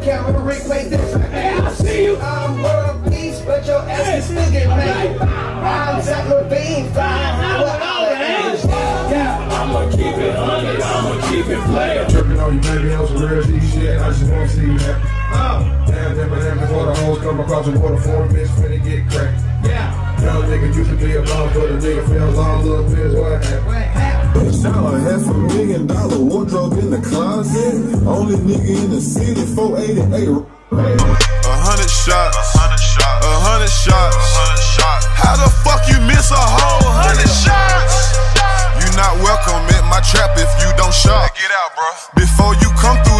camera replay this. Hey, I see you. I'm world peace, but your ass is still get made. I'm Zach LaVine, flying with all the angels. Yeah, I'ma keep it hundred, I'ma keep it player. Tripping on you, baby, on some real G shit. I just wanna see you that. Oh, damn, damn, damn, before the hoes come across the water for a bitch when it get cracked. Yeah, Young nigga used to be a bum, but a nigga fell long, little bitch, what happened? What happened? Now a half a million dollar wardrobe in the closet. Only nigga in the city, 488. A hundred shots, a hundred shots, a hundred shots, a hundred shots. How the fuck you miss a whole hundred shots? You not welcome at my trap if you don't shop. Get out, bro. Before you come through.